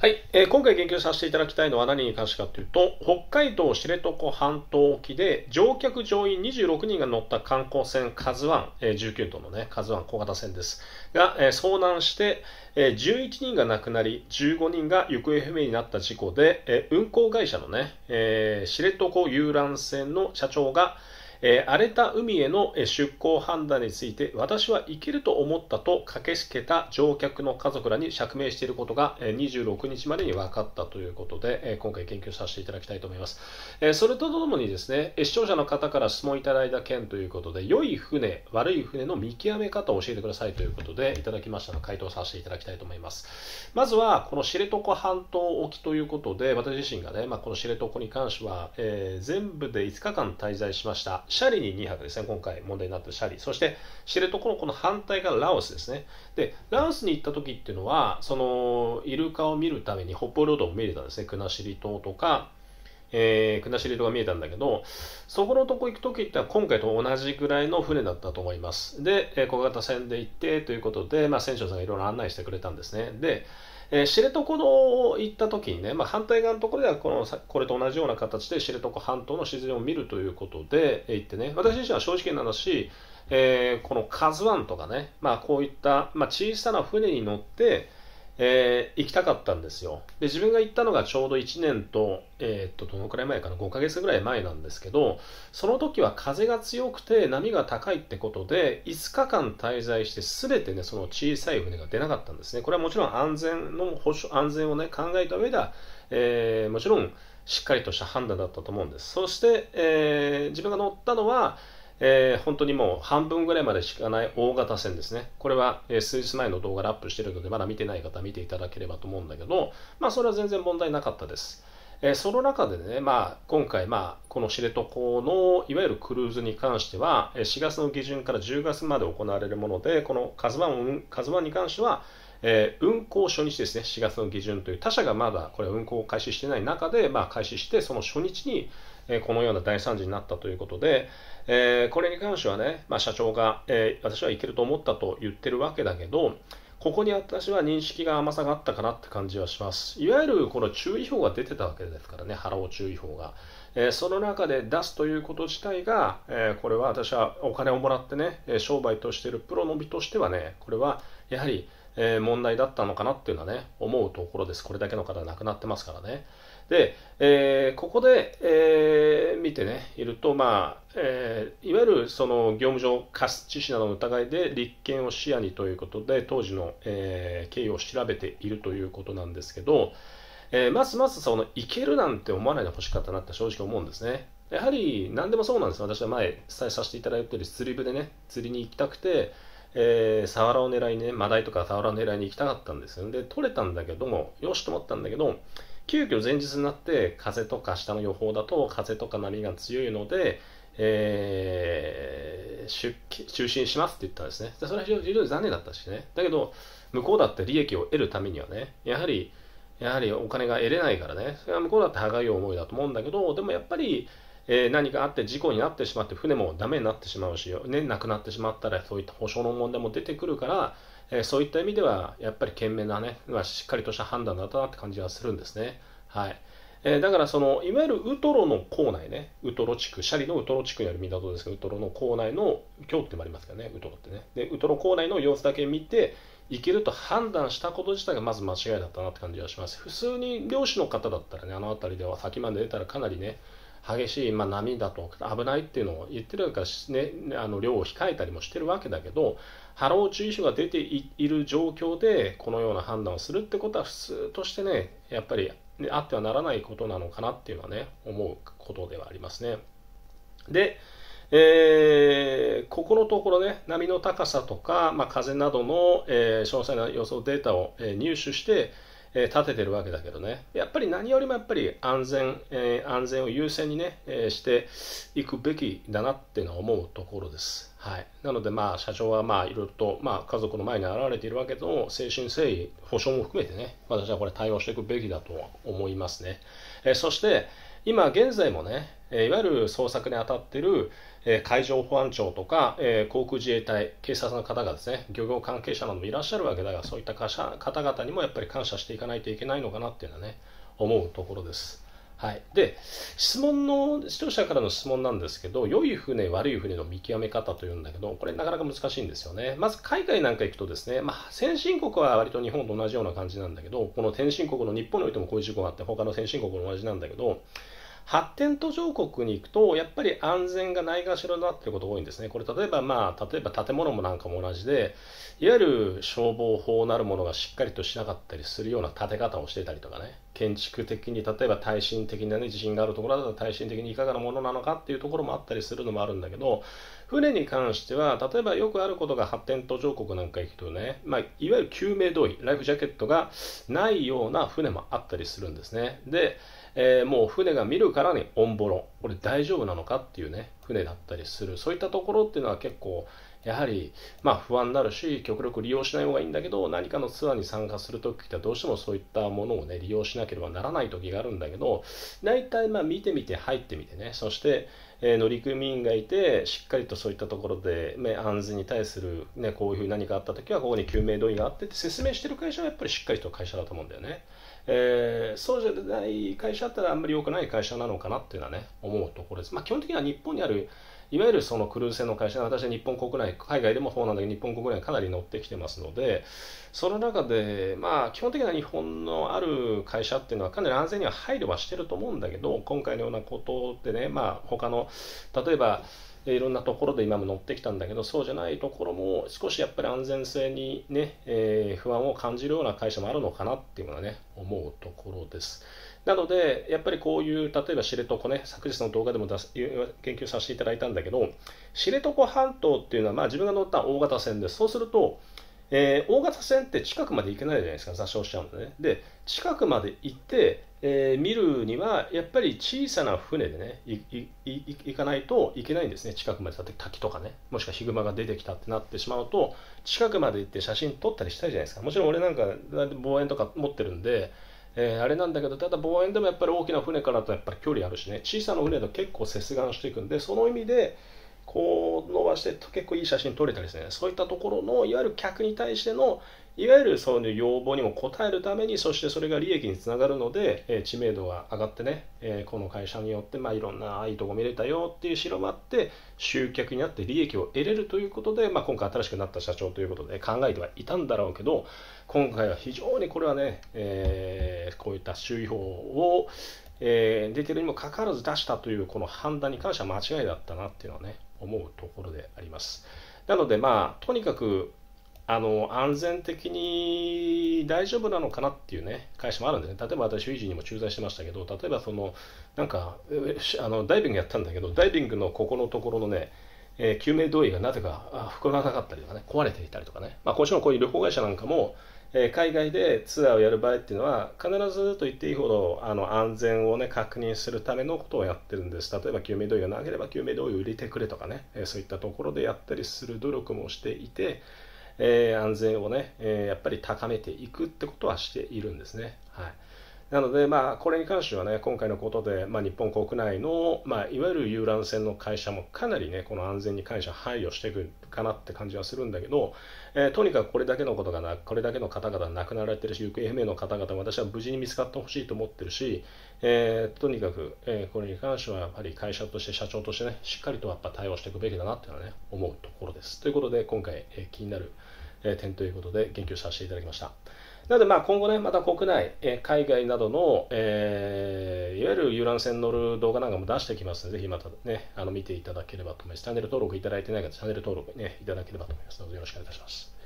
はい、えー、今回言及させていただきたいのは何に関してかというと、北海道知床半島沖で乗客乗員26人が乗った観光船カズワン、えー、19トンのね、カズワン小型船です。が、えー、遭難して、えー、11人が亡くなり、15人が行方不明になった事故で、えー、運航会社のね、えー、知床遊覧船の社長が、えー、荒れた海への出航判断について私は行けると思ったと駆けつけた乗客の家族らに釈明していることが26日までに分かったということで今回研究させていただきたいと思います。えそれとともにですね視聴者の方から質問いただいた件ということで良い船悪い船の見極め方を教えてくださいということでいただきましたので回答させていただきたいと思います。まずはこの知床半島沖ということで私自身がね、まあ、この知床に関しては、えー、全部で5日間滞在しました。シャリに2泊ですね、今回問題になってるシャリ。そして、知床のこの反対がラオスですね。で、ラオスに行った時っていうのは、その、イルカを見るために北方領土も見れたんですね。国後島とか、えー、国後島が見えたんだけど、そこのとこ行く時っては今回と同じぐらいの船だったと思います。で、小型船で行ってということで、まあ、船長さんがいろいろ案内してくれたんですね。で、えー、知床の行った時にね、まあ、反対側のところではこのこれと同じような形で知床半島の自然を見るということで、行ってね、私自身は正直な話、えー、この「カズワンとかね、まあ、こういった、まあ、小さな船に乗って、えー、行きたかったんですよ。で、自分が行ったのがちょうど1年と、えー、っと、どのくらい前かな、5ヶ月ぐらい前なんですけど、その時は風が強くて波が高いってことで、5日間滞在して全てね、その小さい船が出なかったんですね。これはもちろん安全の保障、安全をね、考えた上では、えー、もちろんしっかりとした判断だったと思うんです。そして、えー、自分が乗ったのは、えー、本当にもう半分ぐらいまでしかない大型船ですね。これは、えー、数日前の動画でアップしているので、まだ見てない方は見ていただければと思うんだけど、まあ、それは全然問題なかったです。えー、その中でね、まあ、今回、まあ、この知床のいわゆるクルーズに関しては、4月の下旬から10月まで行われるもので、このカズワンカズワンに関しては、えー、運行初日ですね、4月の下旬という他社がまだこれ運行を開始していない中で、まあ、開始して、その初日に、えこのような大惨事になったということで、えー、これに関してはね、まあ、社長が、え、私はいけると思ったと言ってるわけだけど、ここに私は認識が甘さがあったかなって感じはします。いわゆるこの注意報が出てたわけですからね、波浪注意報が。えー、その中で出すということ自体が、えー、これは私はお金をもらってね、商売としているプロの身としてはね、これはやはり、え、問題だったのかなっていうのはね、思うところです。これだけの方が亡くなってますからね。で、えー、ここで、えー、見てね、いると、まあ、えー、いわゆるその業務上過失致死などの疑いで立件を視野にということで、当時の、え、経緯を調べているということなんですけど、え、まずまずその、いけるなんて思わないでほしかったなって正直思うんですね。やはり何でもそうなんです私は前伝えさせていただいている釣り部でね、釣りに行きたくて、えー、サワラを狙いにね、マダイとかサワラを狙いに行きたかったんですよ。で、取れたんだけども、よしと思ったんだけど、急遽前日になって風とか下の予報だと風とか波が強いので、えー、出中心しますって言ったんですね。それは非常に残念だったしね。だけど、向こうだって利益を得るためにはね、やはり、やはりお金が得れないからね、それは向こうだって歯がゆい思いだと思うんだけど、でもやっぱり、え、何かあって事故になってしまって船もダメになってしまうし、ね、なくなってしまったらそういった保証の問題も出てくるから、え、そういった意味ではやっぱり賢明なね、まあ、しっかりとした判断だったなって感じがするんですね。はい。え、だからそのいわゆるウトロの構内ね、ウトロ地区、シャリのウトロ地区にある港ですけど、ウトロの構内の、今日ってもありますからね、ウトロってね。で、ウトロ構内の様子だけ見て、いけると判断したこと自体がまず間違いだったなって感じがします。普通に漁師の方だったらね、あの辺りでは先まで出たらかなりね、激しい、まあ、波だと危ないっていうのを言ってるからね、あの量を控えたりもしてるわけだけど、波浪注意報が出ている状況でこのような判断をするってことは普通としてね、やっぱりあってはならないことなのかなっていうのはね、思うことではありますね。で、えー、ここのところね、波の高さとか、まあ、風などの、えー、詳細な予想データを、えー、入手して、えー、立ててるわけだけどね、やっぱり何よりもやっぱり安全、えー、安全を優先にね、えー、していくべきだなっていうのは思うところです。はい。なのでまあ社長はまあいろいろと、まあ家族の前に現れているわけでも精神誠意、保証も含めてね、私はこれ対応していくべきだと思いますね。えー、そして、今現在もね、えいわゆる捜索に当たっている、え海上保安庁とか、え航空自衛隊、警察の方がですね、漁業関係者などもいらっしゃるわけだが、そういった方々にもやっぱり感謝していかないといけないのかなっていうのはね、思うところです。はい、で質問の視聴者からの質問なんですけど良い船悪い船の見極め方というんだけどこれなかなか難しいんですよねまず海外なんか行くとですね、まあ、先進国は割と日本と同じような感じなんだけどこの先進国の日本においてもこういう事故があって他の先進国も同じなんだけど発展途上国に行くと、やっぱり安全がないがしろになっていること多いんですね。これ例えばまあ、例えば建物もなんかも同じで、いわゆる消防法なるものがしっかりとしなかったりするような建て方をしてたりとかね、建築的に例えば耐震的なね、地震があるところだと耐震的にいかがなものなのかっていうところもあったりするのもあるんだけど、船に関しては、例えばよくあることが発展途上国なんか行くとね、まあ、いわゆる救命胴衣、ライフジャケットがないような船もあったりするんですね。で、えー、もう船が見るからにオンボロ。これ大丈夫なのかっていうね船だったりする。そういったところっていうのは結構やはり、まあ、不安になるし極力利用しない方がいいんだけど何かのツアーに参加するときってどうしてもそういったものを、ね、利用しなければならない時があるんだけど大体まあ見てみて入ってみてね。そして、え、乗組員がいてしっかりとそういったところで、ね、安全に対する、ね、こういうふうに何かあった時はここに救命胴衣があってって説明してる会社はやっぱりしっかりと会社だと思うんだよね。えー、そうじゃない会社だったらあんまり良くない会社なのかなっていうのはね思うところです。まあ、基本的には日本にあるいわゆるそのクルーズ船の会社私は日本国内海外でもそうなんだけど日本国内かなり乗ってきてますのでその中でまあ基本的には日本のある会社っていうのはかなり安全には配慮はしてると思うんだけど今回のようなことでねまあ他の例えばでいろんなところで今も乗ってきたんだけどそうじゃないところも少しやっぱり安全性にね、えー、不安を感じるような会社もあるのかなっていうのはね思うところです。なので、やっぱりこういう、例えば知床ね、昨日の動画でも出す研究させていただいたんだけど、知床半島っていうのは、まあ、自分が乗った大型船で。そうすると、えー、大型船って近くまで行けないじゃないですか、座礁しちゃうんでね。で、近くまで行って、えー、見るには、やっぱり小さな船でね、行かないといけないんですね、近くまで。だって滝とかね、もしくはヒグマが出てきたってなってしまうと、近くまで行って写真撮ったりしたいじゃないですか。もちろん俺なんか望遠とか持ってるんで、えー、あれなんだけど、ただ望遠でもやっぱり大きな船からとやっぱり距離あるしね、小さな船と結構接岸していくんで、その意味で、こう伸ばして結構いい写真撮れたりですね、そういったところのいわゆる客に対してのいわゆるそういう要望にも応えるために、そしてそれが利益につながるので、え、知名度が上がってね、え、この会社によって、まあ、いろんないいとこ見れたよっていう広まって、集客になって利益を得れるということで、まあ、今回新しくなった社長ということで考えてはいたんだろうけど、今回は非常にこれはね、えー、こういった注意報を、え、出てるにもかかわらず出したというこの判断に関しては間違いだったなっていうのはね、思うところであります。なので、まあ、とにかくあの安全的に大丈夫なのかなっていうね会社もあるんでね。例えば私、フィジーにも駐在してましたけど、例えばそのなんかあのダイビングやったんだけど、ダイビングのここのところのね、えー、救命胴衣がなぜか膨らなかったりとかね、壊れていたりとかね、まあ、もちろんこういう旅行会社なんかも、え、海外でツアーをやる場合っていうのは、必ずと言っていいほどあの安全をね確認するためのことをやってるんです。例えば救命胴衣がなければ救命胴衣を入れてくれとかね、え、そういったところでやったりする努力もしていて、え、安全をね、え、やっぱり高めていくってことはしているんですね。はい。なので、まあ、これに関してはね、今回のことで、まあ、日本国内の、まあ、いわゆる遊覧船の会社もかなりね、この安全に関しては配慮していくかなって感じはするんだけど、えー、とにかくこれだけのことがな、これだけの方々亡くなられてるし、行方不明の方々も私は無事に見つかってほしいと思ってるし、えー、とにかく、えー、これに関してはやっぱり会社として社長としてね、しっかりとやっぱ対応していくべきだなっていうのはね、思うところです。ということで、今回、えー、気になる、え点ということで言及させていただきました。なので、まあ、今後ね、また国内、え海外などの、えー、いわゆる遊覧船乗る動画なんかも出してきますので、ぜひまたね、あの見ていただければと思います。チャンネル登録いただいてない方、チャンネル登録ね、いただければと思いますので、よろしくお願いいたします。